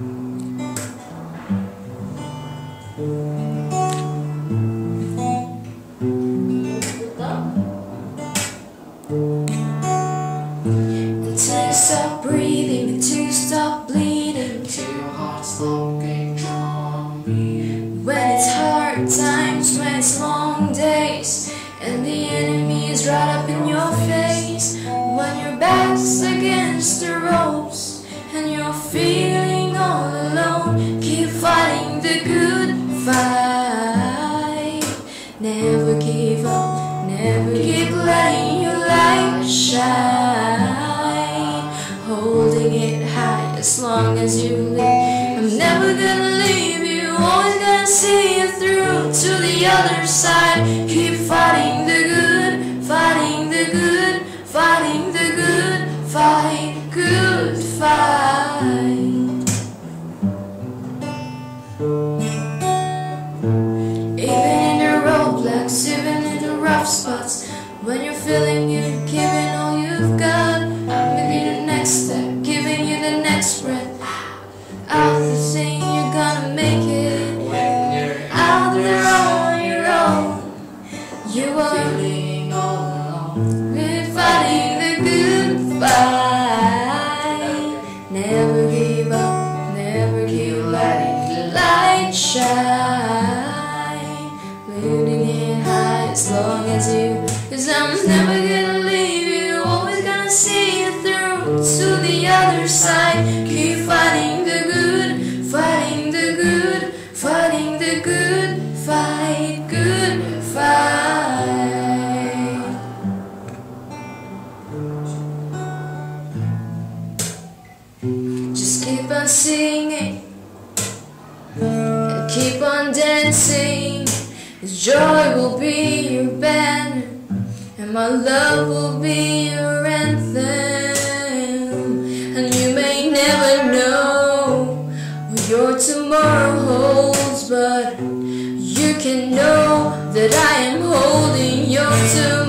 You stop breathing, stop bleeding, your heart stops getting. When it's hard times, when it's long days, and the enemy is right keep letting your light shine. Holding it high as long as you live. I'm never gonna leave you, always gonna see you through to the other side. Cause I'm never gonna leave you, always gonna see you through to the other side. Keep fighting the good, fighting the good, fighting the good fight, good fight. Just keep on singing and keep on dancing. His joy will be my love will be your anthem. And you may never know what your tomorrow holds, but you can know that I am holding your tomorrow.